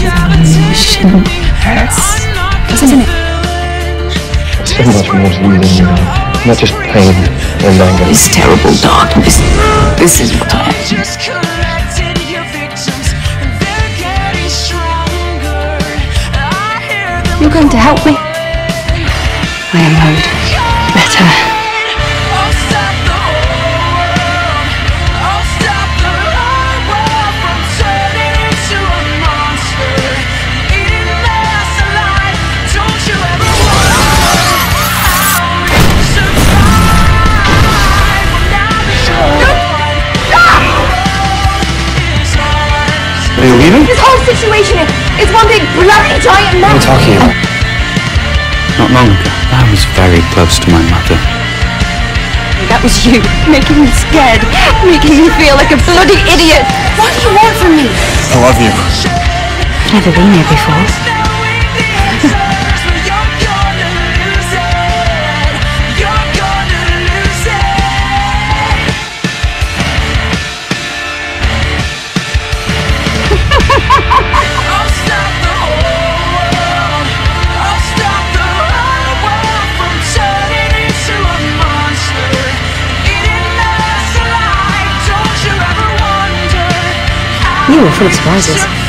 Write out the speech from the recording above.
nation hurts, doesn't it? It's so much more to you than you know. Not just pain and anger. This terrible darkness. This is what I am. You're going to help me? I am owed. Are you leaving? This whole situation is, is one big bloody giant What are you talking about? Not long ago, I was very close to my mother. That was you, making me scared, making me feel like a bloody idiot. What do you want from me? I love you. Never been here before. You were full of surprises.